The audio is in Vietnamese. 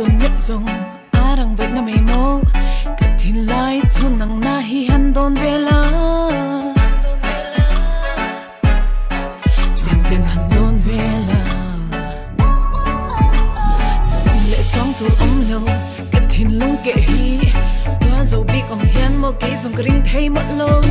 어떤 엽종 na hi 메모 đồn về 투낭 나히 tiền 벨라 đồn về 벨라 xin lệ trong tu ấm lâu 같은 롱게 히 đoan dầu biết ông hiền một cái dòng gring thấy mất lâu